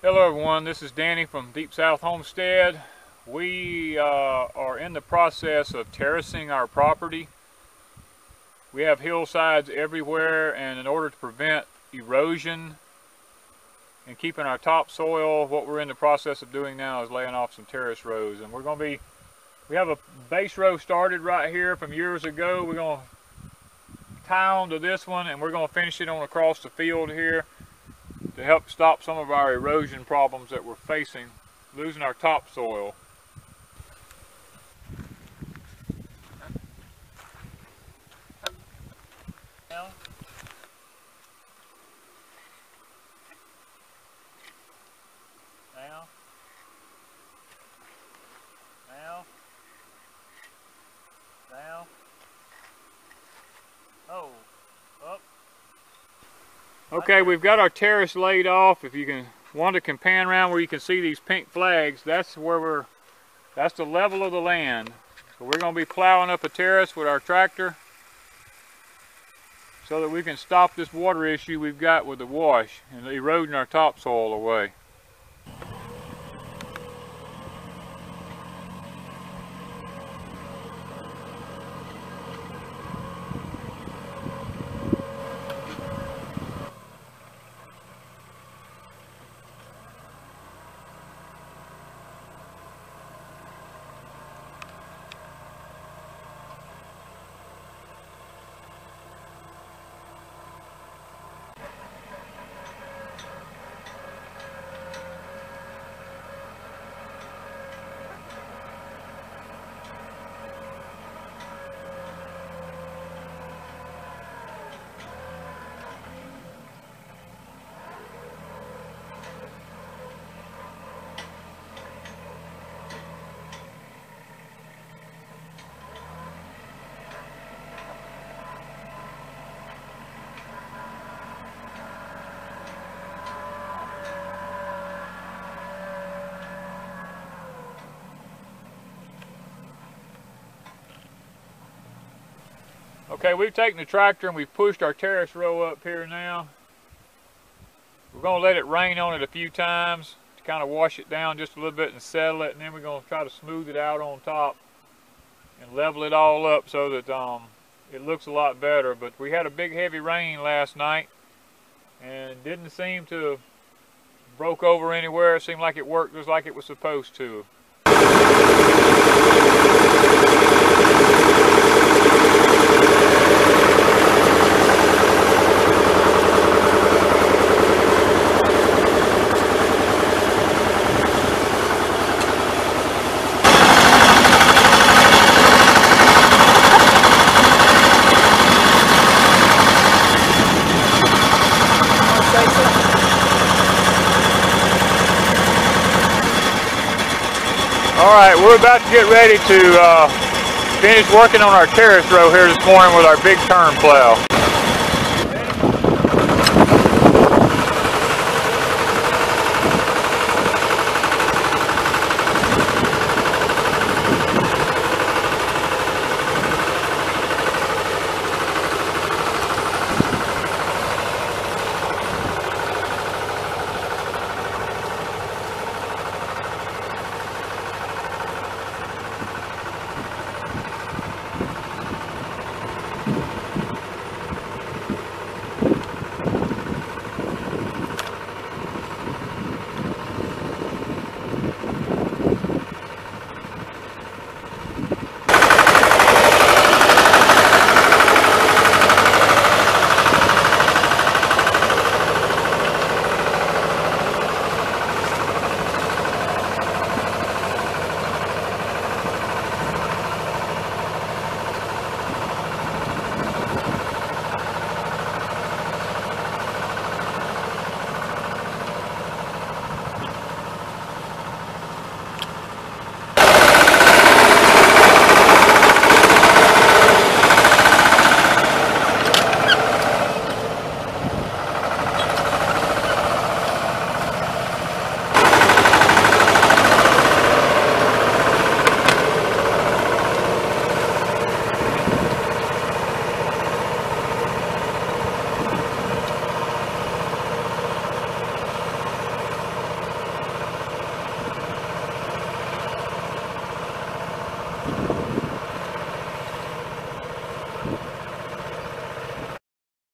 Hello everyone, this is Danny from Deep South Homestead. We uh, are in the process of terracing our property. We have hillsides everywhere and in order to prevent erosion and keeping our topsoil, what we're in the process of doing now is laying off some terrace rows. And we're going to be, we have a base row started right here from years ago. We're going to tie on to this one and we're going to finish it on across the field here to help stop some of our erosion problems that we're facing, losing our topsoil. Oh. Okay, we've got our terrace laid off. If you can, Wanda can pan around where you can see these pink flags. That's where we're, that's the level of the land. So we're going to be plowing up a terrace with our tractor so that we can stop this water issue we've got with the wash and eroding our topsoil away. Okay, we've taken the tractor and we've pushed our terrace row up here now. We're going to let it rain on it a few times to kind of wash it down just a little bit and settle it. And then we're going to try to smooth it out on top and level it all up so that um, it looks a lot better. But we had a big heavy rain last night and didn't seem to broke over anywhere. It seemed like it worked just like it was supposed to. All right, we're about to get ready to uh, finish working on our terrace row here this morning with our big turn plow.